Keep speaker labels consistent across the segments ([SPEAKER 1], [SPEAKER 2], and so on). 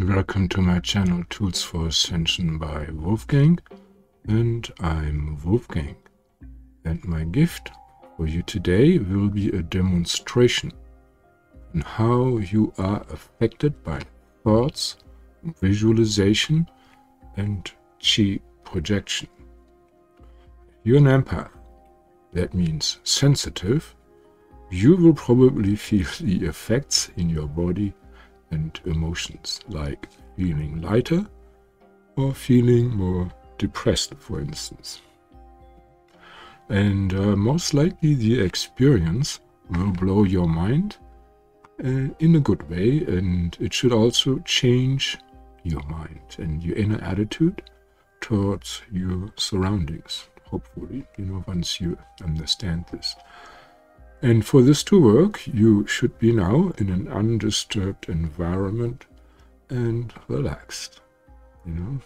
[SPEAKER 1] Welcome to my channel Tools for Ascension by Wolfgang and I'm Wolfgang and my gift for you today will be a demonstration on how you are affected by thoughts, visualization and chi projection. You're an empath, that means sensitive, you will probably feel the effects in your body and emotions, like feeling lighter or feeling more depressed, for instance. And uh, most likely the experience will blow your mind uh, in a good way, and it should also change your mind and your inner attitude towards your surroundings, hopefully, you know, once you understand this. And for this to work, you should be now in an undisturbed environment and relaxed. You know,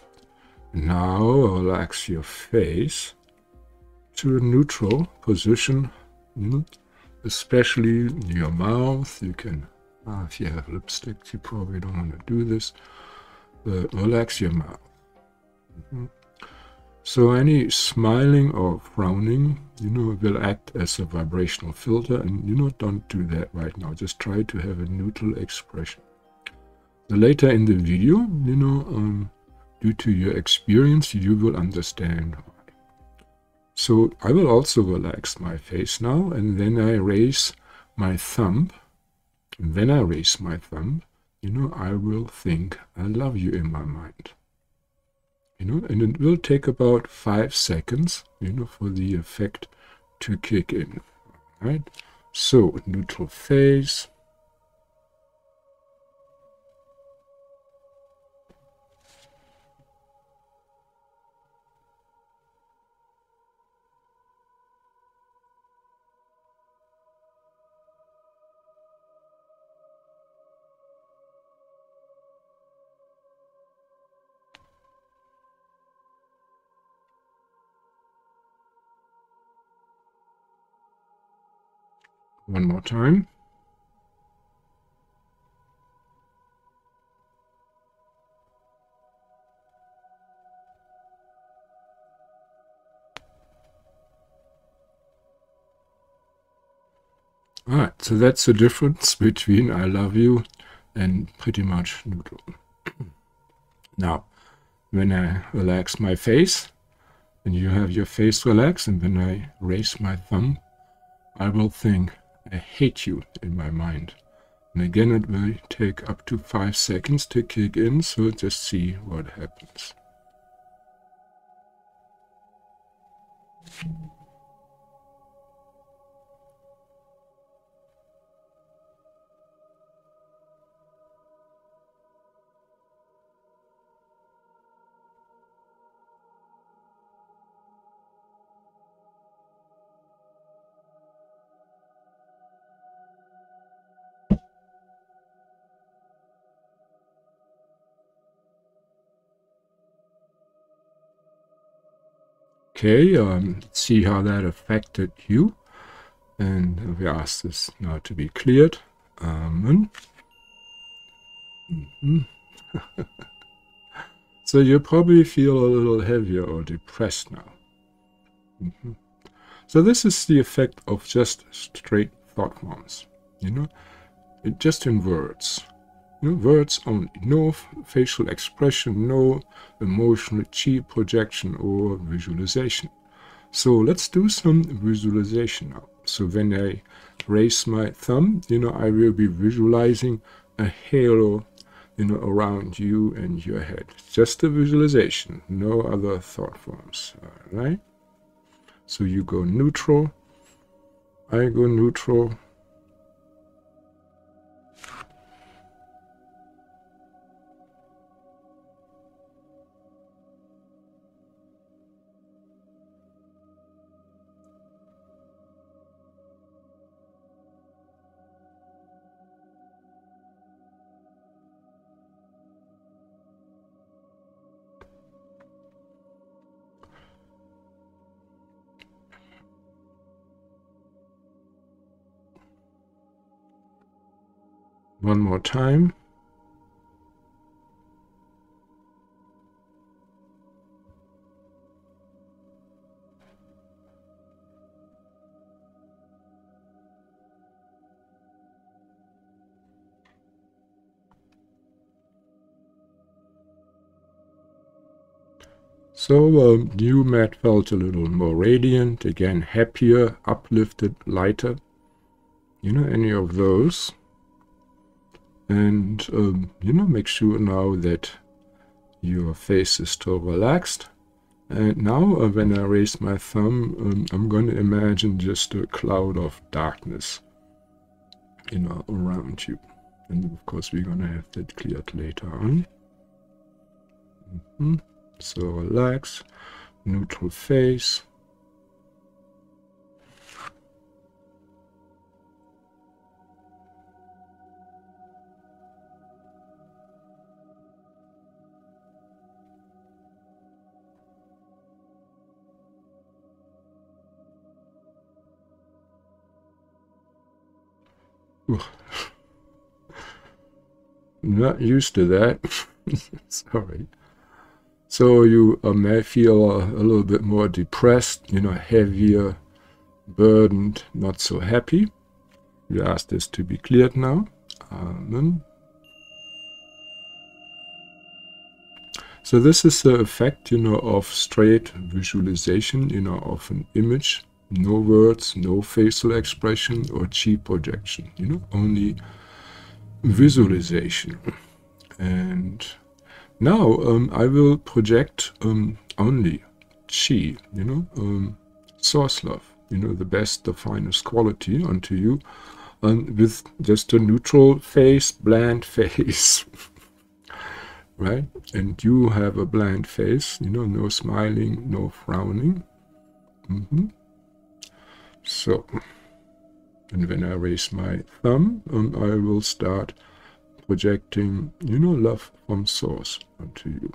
[SPEAKER 1] now relax your face to a neutral position, know, especially your mouth. You can, uh, if you have lipstick, you probably don't want to do this, but relax your mouth. Mm -hmm. So any smiling or frowning, you know, will act as a vibrational filter and, you know, don't do that right now. Just try to have a neutral expression. The later in the video, you know, um, due to your experience, you will understand why. So I will also relax my face now and then I raise my thumb. And when I raise my thumb, you know, I will think I love you in my mind you know, and it will take about five seconds, you know, for the effect to kick in, right? So, neutral face, One more time. Alright, so that's the difference between I love you and pretty much neutral. now, when I relax my face, and you have your face relaxed, and when I raise my thumb, I will think I hate you in my mind. And again, it will take up to five seconds to kick in, so just see what happens. Okay, um, see how that affected you. And we ask this now to be cleared. Mm -hmm. so you probably feel a little heavier or depressed now. Mm -hmm. So this is the effect of just straight thought forms, you know, it just in words. No words only, no facial expression, no emotional chi projection or visualization. So let's do some visualization now. So when I raise my thumb, you know, I will be visualizing a halo, you know, around you and your head. Just a visualization, no other thought forms, all right? So you go neutral, I go neutral, one more time. So uh, um, new Matt felt a little more radiant, again happier, uplifted, lighter. You know, any of those. And, um, you know, make sure now that your face is still relaxed. And now uh, when I raise my thumb, um, I'm going to imagine just a cloud of darkness, you know, around you. And of course, we're going to have that cleared later on. Mm -hmm. So relax, neutral face. Not used to that. Sorry. So you uh, may feel a, a, little bit more depressed, you know, heavier, burdened, not so happy. We ask this to be cleared now. Amen. So this is the effect, you know, of straight visualization, you know, of an image. No words, no facial expression or chi projection, you know, only visualization. And now um, I will project um, only Chi, you know, um, source love, you know, the best, the finest quality onto you, and with just a neutral face, bland face, right? And you have a bland face, you know, no smiling, no frowning. Mm -hmm. So, and when I raise my thumb, um, I will start projecting, you know, love from source onto you.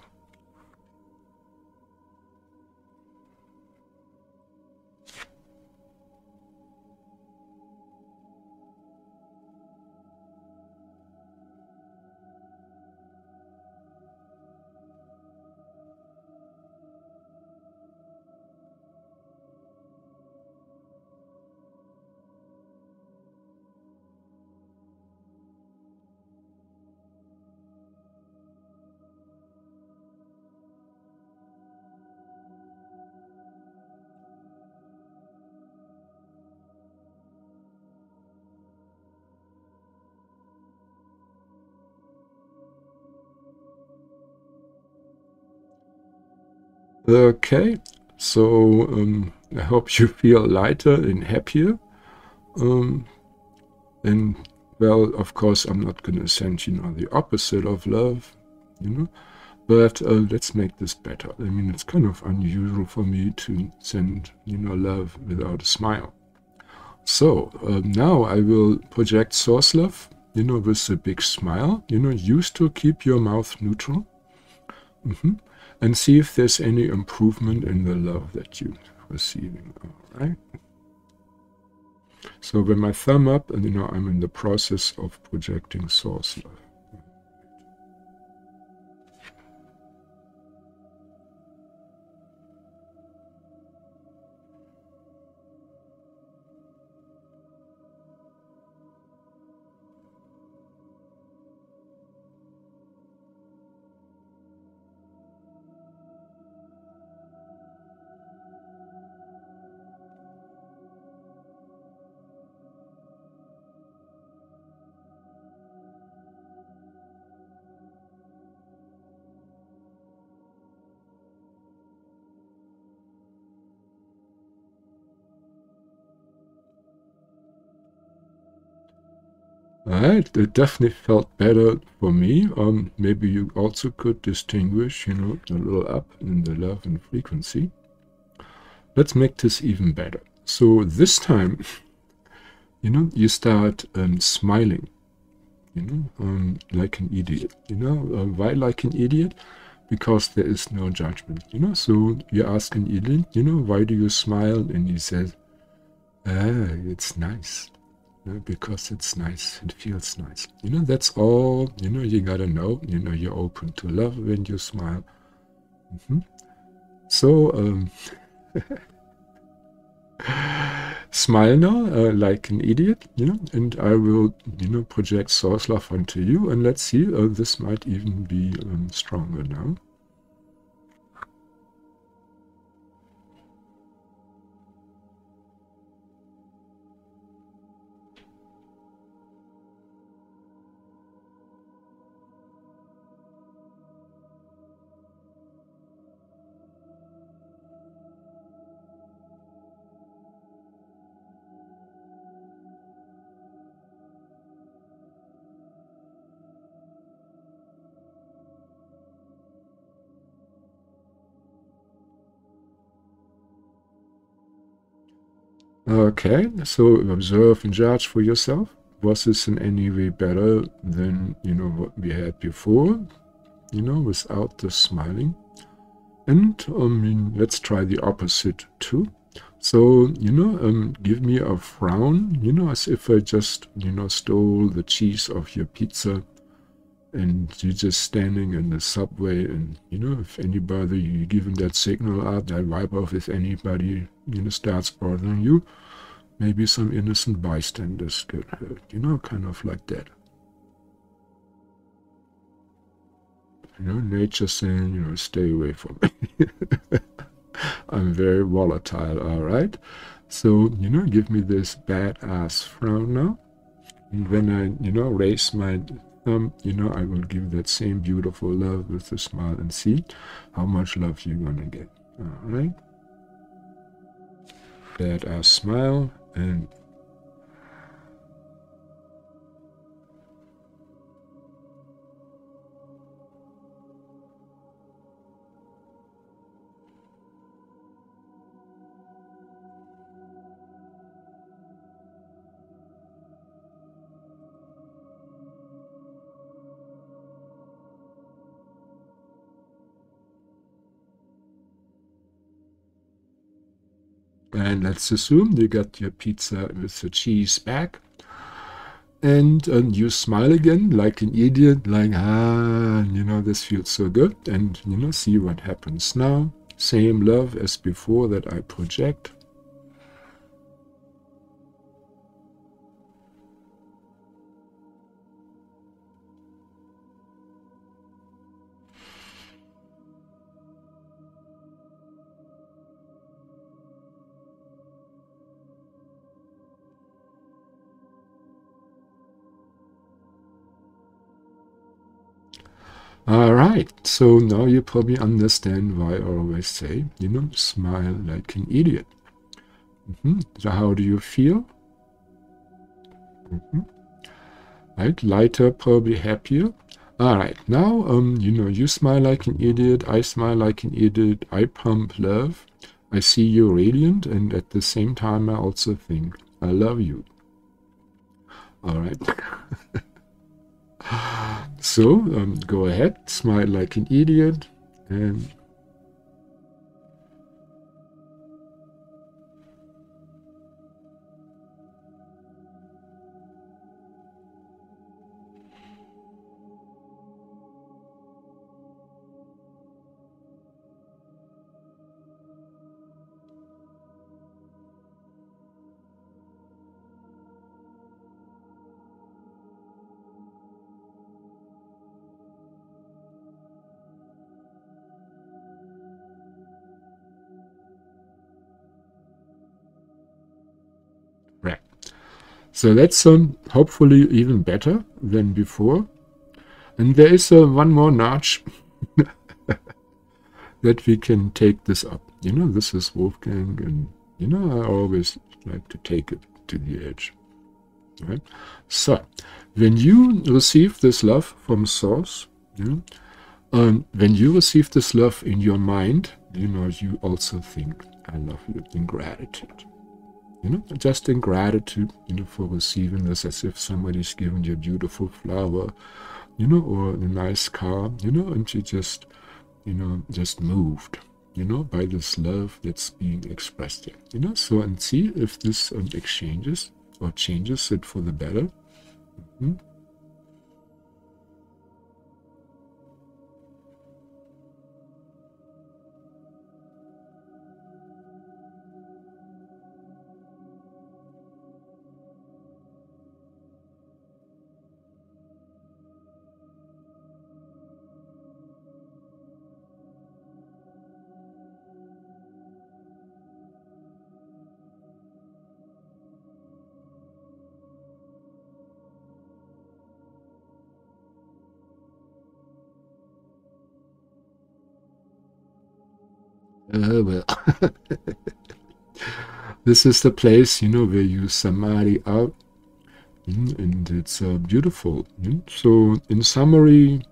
[SPEAKER 1] Okay, so um, I hope you feel lighter and happier. Um, and well, of course, I'm not going to send you know the opposite of love, you know. But uh, let's make this better. I mean, it's kind of unusual for me to send you know love without a smile. So uh, now I will project source love, you know, with a big smile. You know, used to keep your mouth neutral. Mm -hmm and see if there's any improvement in the love that you're receiving. All right. So with my thumb up, and you know, I'm in the process of projecting source love. Alright, it definitely felt better for me. Um, maybe you also could distinguish, you know, a little up in the love and frequency. Let's make this even better. So this time, you know, you start um, smiling, you know, um, like an idiot. You know, uh, why like an idiot? Because there is no judgment, you know. So you ask an idiot, you know, why do you smile? And he says, ah, it's nice because it's nice. It feels nice. You know, that's all, you know, you gotta know. You know, you're open to love when you smile. Mm -hmm. So, um, smile now uh, like an idiot, you know, and I will, you know, project source love onto you, and let's see, uh, this might even be um, stronger now. Okay, so observe and judge for yourself. Was this in any way better than, you know, what we had before? You know, without the smiling. And, I mean, let's try the opposite too. So, you know, um, give me a frown, you know, as if I just, you know, stole the cheese of your pizza and you're just standing in the subway and, you know, if anybody, you give them that signal out, that wipe off if anybody, you know, starts bothering you, maybe some innocent bystanders get hurt, you know, kind of like that. You know, nature saying, you know, stay away from me. I'm very volatile, all right? So, you know, give me this badass frown now. And when I, you know, raise my thumb, you know, I will give that same beautiful love with a smile and see how much love you're gonna get. All right? Badass smile and let's assume you got your pizza with the cheese back. And, and you smile again like an idiot, like, ah, you know, this feels so good. And, you know, see what happens now. Same love as before that I project. Right, so now you probably understand why I always say, you know, smile like an idiot. Mm -hmm. So how do you feel? Mm -hmm. Right, lighter, probably happier. All right, now, um, you know, you smile like an idiot, I smile like an idiot, I pump love, I see you radiant, and at the same time, I also think, I love you. All right. So um, go ahead, smile like an idiot, and So that's um, hopefully even better than before. And there is uh, one more notch that we can take this up. You know, this is Wolfgang, and you know, I always like to take it to the edge. Right? So, when you receive this love from Source, you know, um, when you receive this love in your mind, you know, you also think, I love you in gratitude you know, just in gratitude, you know, for receiving this as if somebody's given you a beautiful flower, you know, or a nice car, you know, and you just, you know, just moved, you know, by this love that's being expressed here, you know, so and see if this um, exchanges or changes it for the better. Mm -hmm. Uh, well, this is the place, you know, where you samadhi out, mm, and it's uh, beautiful. Mm. So, in summary,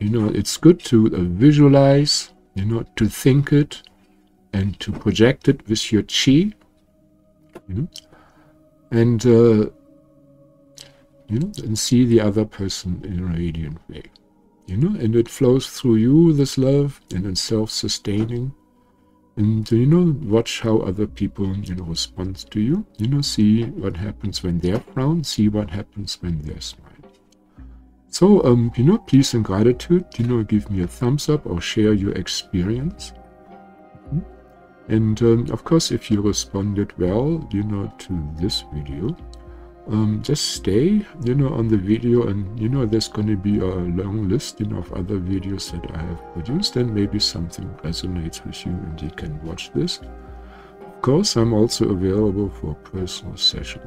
[SPEAKER 1] you know, it's good to uh, visualize, you know, to think it, and to project it with your chi. know, and uh, you know, and see the other person in a radiant way, you know, and it flows through you, this love, and it's self-sustaining. And, you know, watch how other people, you know, respond to you. You know, see what happens when they're frown, see what happens when they're smile. So, um, you know, please and gratitude, you know, give me a thumbs up or share your experience. Mm-hmm. And, um, of course, if you responded well, you know, to this video, um, just stay, you know, on the video and, you know, there's going to be a long list, you know, of other videos that I have produced and maybe something resonates with you and you can watch this. Of course, I'm also available for a personal session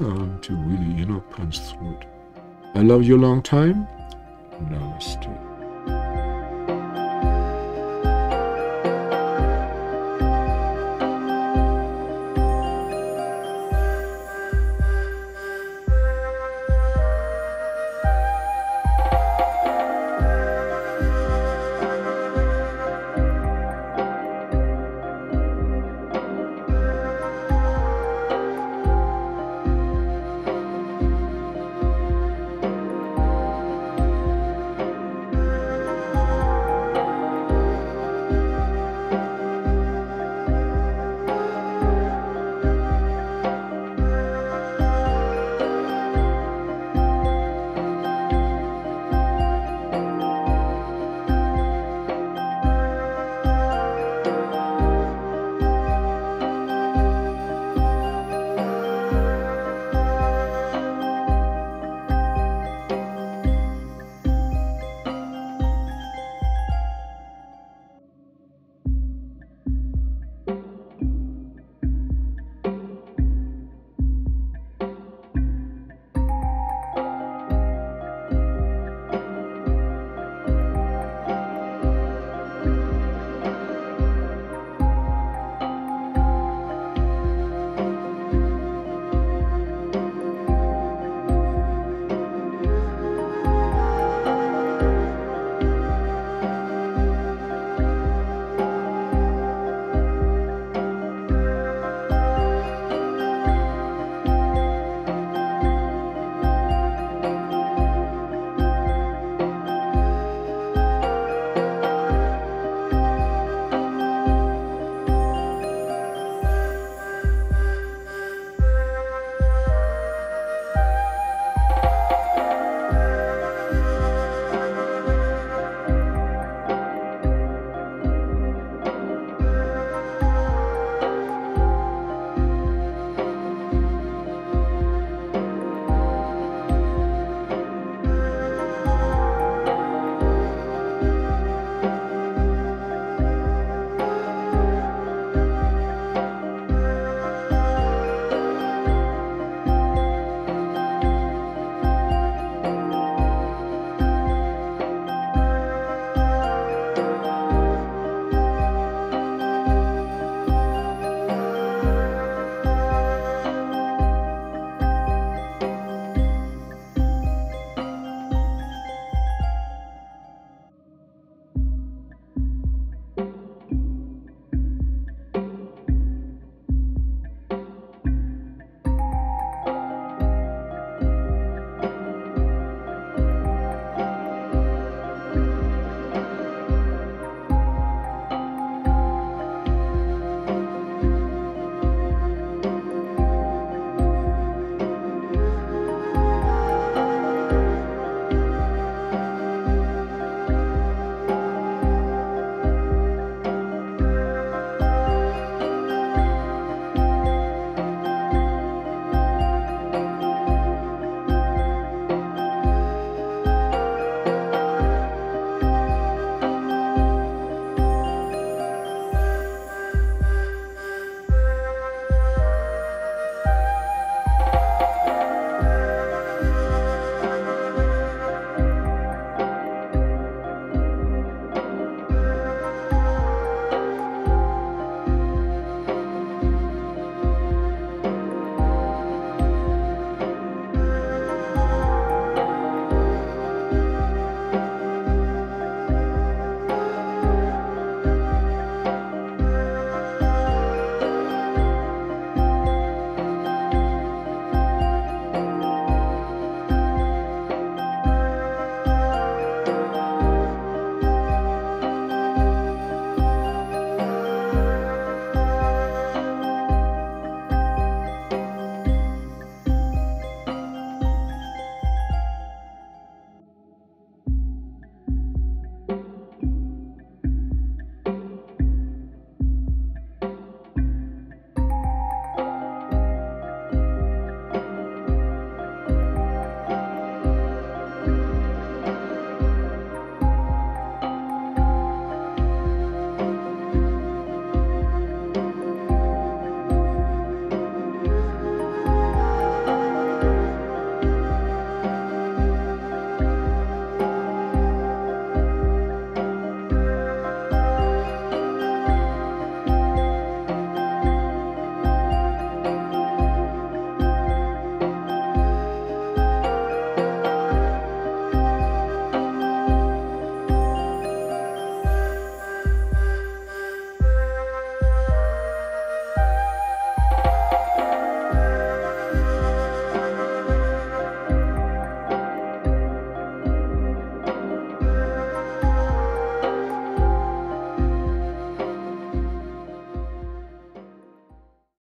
[SPEAKER 1] um, to really, you know, punch through it. I love you a long time. Namaste.